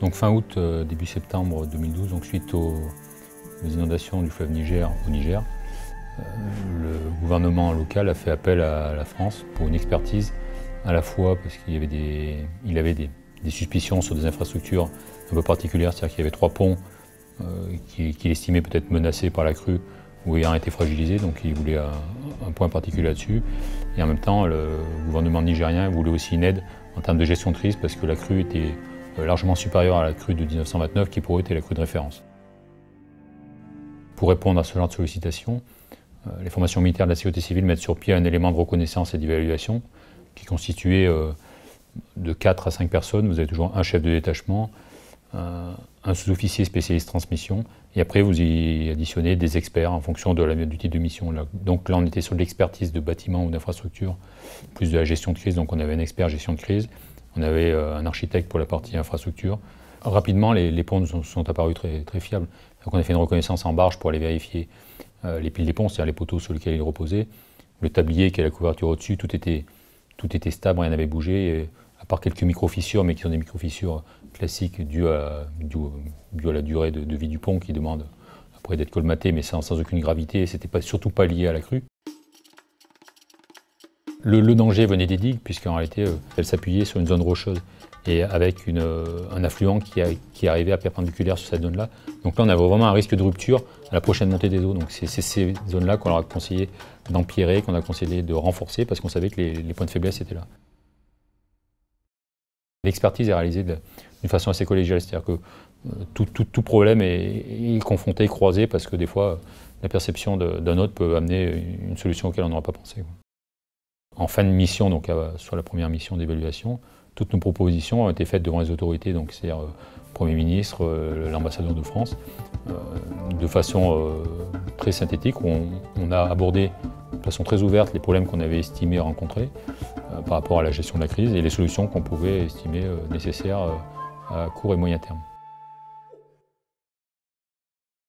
Donc fin août, euh, début septembre 2012, donc suite aux, inondations du fleuve Niger au Niger, euh, le gouvernement local a fait appel à la France pour une expertise, à la fois parce qu'il y avait des, il avait des, suspicions sur des infrastructures un peu particulières, c'est-à-dire qu'il y avait trois ponts euh, qu'il estimait peut-être menacés par la crue ou ayant été fragilisés, donc il voulait un, un point particulier là-dessus. Et en même temps, le gouvernement nigérien voulait aussi une aide en termes de gestion de crise parce que la crue était largement supérieure à la crue de 1929 qui pour eux était la crue de référence. Pour répondre à ce genre de sollicitation, euh, les formations militaires de la sécurité civile mettent sur pied un élément de reconnaissance et d'évaluation qui constituait euh, de 4 à 5 personnes. Vous avez toujours un chef de détachement, un sous-officier spécialiste transmission, et après vous y additionnez des experts en fonction de la, du type de mission. Donc là, on était sur l'expertise de bâtiments ou d'infrastructures, plus de la gestion de crise, donc on avait un expert gestion de crise, on avait euh, un architecte pour la partie infrastructure. Rapidement, les, ponts sont, apparus très, fiables. On a fait une reconnaissance en barge pour aller vérifier euh, les piles des ponts, c'est-à-dire les poteaux sur lesquels ils reposaient. Le tablier qui a la couverture au-dessus, tout était, stable, rien n'avait bougé, à part quelques micro-fissures, mais qui sont des micro-fissures classiques dues à, la durée de, vie du pont qui demande après d'être colmaté, mais sans, aucune gravité, c'était pas, surtout pas lié à la crue. Le, danger venait des digues, puisqu'en réalité, euh, elles s'appuyaient sur une zone rocheuse et avec euh, un affluent qui, arrivait à perpendiculaire sur cette zone-là. Donc là, on avait vraiment un risque de rupture à la prochaine montée des eaux. Donc c'est ces zones-là qu'on leur a conseillé d'empirer, qu'on a conseillé de renforcer, parce qu'on savait que les, points de faiblesse étaient là. L'expertise est réalisée d'une façon assez collégiale, c'est-à-dire que euh, tout, problème est, est, confronté, croisé, parce que des fois, la perception d'un autre peut amener une solution auquel on n'aura pas pensé. En fin de mission, donc sur la première mission d'évaluation, toutes nos propositions ont été faites devant les autorités, donc c'est-à-dire le euh, Premier ministre, euh, l'ambassadeur de France, euh, de façon très synthétique, où on, a abordé de façon très ouverte les problèmes qu'on avait estimés rencontrer par rapport à la gestion de la crise et les solutions qu'on pouvait estimer nécessaires à court et moyen terme.